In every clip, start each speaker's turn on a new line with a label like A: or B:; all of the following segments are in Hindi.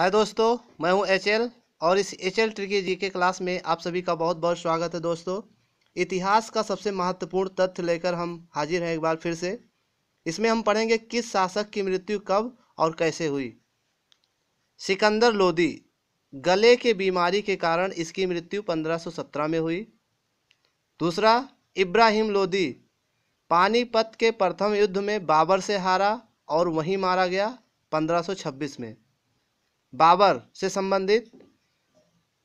A: हाय दोस्तों, मैं हूँ एच एल और इस एच एल ट्रिकी जी के क्लास में आप सभी का बहुत बहुत स्वागत है दोस्तों। इतिहास का सबसे महत्वपूर्ण तथ्य लेकर हम हाजिर हैं एक बार फिर से। इसमें हम पढ़ेंगे किस शासक की मृत्यु कब और कैसे हुई। सिकंदर लोदी गले के बीमारी के कारण इसकी मृत्यु 1517 में हुई। दूसरा, इब्राहिम लोदी पानीपत के प्रथम युद्ध में बाबर से हारा और वहीं मारा गया 1526 में। बाबर से संबंधित।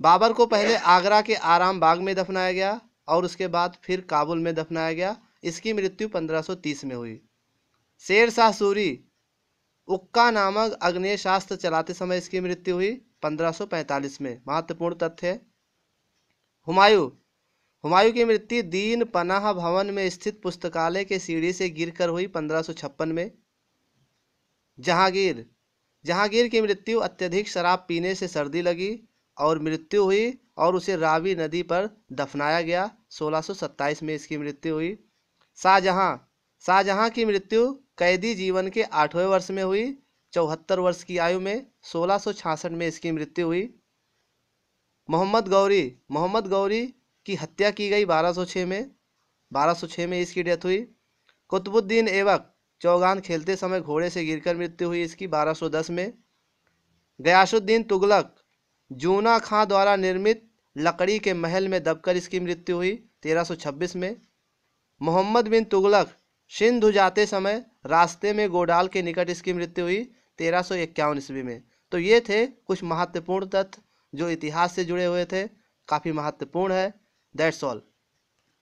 A: बाबर को पहले आगरा के आराम बाग में दफनाया गया और उसके बाद फिर काबुल में दफनाया गया। इसकी मृत्यु 1530 में हुई। शेर शाह सूरी, उक्का नामक अग्नेशास्त्र चलाते समय इसकी मृत्यु हुई 1545 में। महत्वपूर्ण तथ्य, हुमायूं। हुमायूं की मृत्यु दीन पनाह भवन में स्थित पुस्तकालय के सीढ़ी से गिरकर हुई 1556 में। जहांगीर जहांगीर की मृत्यु अत्यधिक शराब पीने से सर्दी लगी और मृत्यु हुई और उसे रावी नदी पर दफनाया गया। 1627 में इसकी मृत्यु हुई। शाहजहाँ शाहजहाँ की मृत्यु कैदी जीवन के आठवें वर्ष में हुई। चौहत्तर वर्ष की आयु में सोलह में इसकी मृत्यु हुई। मोहम्मद गौरी मोहम्मद गौरी की हत्या की गई 1206 में। 1206 में इसकी डेथ हुई। कुतुबुद्दीन ऐबक चौगान खेलते समय घोड़े से गिरकर मृत्यु हुई इसकी 1210 में। गयासुद्दीन तुगलक, जूना खां द्वारा निर्मित लकड़ी के महल में दबकर इसकी मृत्यु हुई 1326 में। मोहम्मद बिन तुगलक, सिंधु जाते समय रास्ते में गोडाल के निकट इसकी मृत्यु हुई तेरह सौ इक्यावन ईस्वी में। तो ये थे कुछ महत्वपूर्ण तथ्य जो इतिहास से जुड़े हुए थे। काफ़ी महत्वपूर्ण है दैट्स ऑल